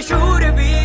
I should be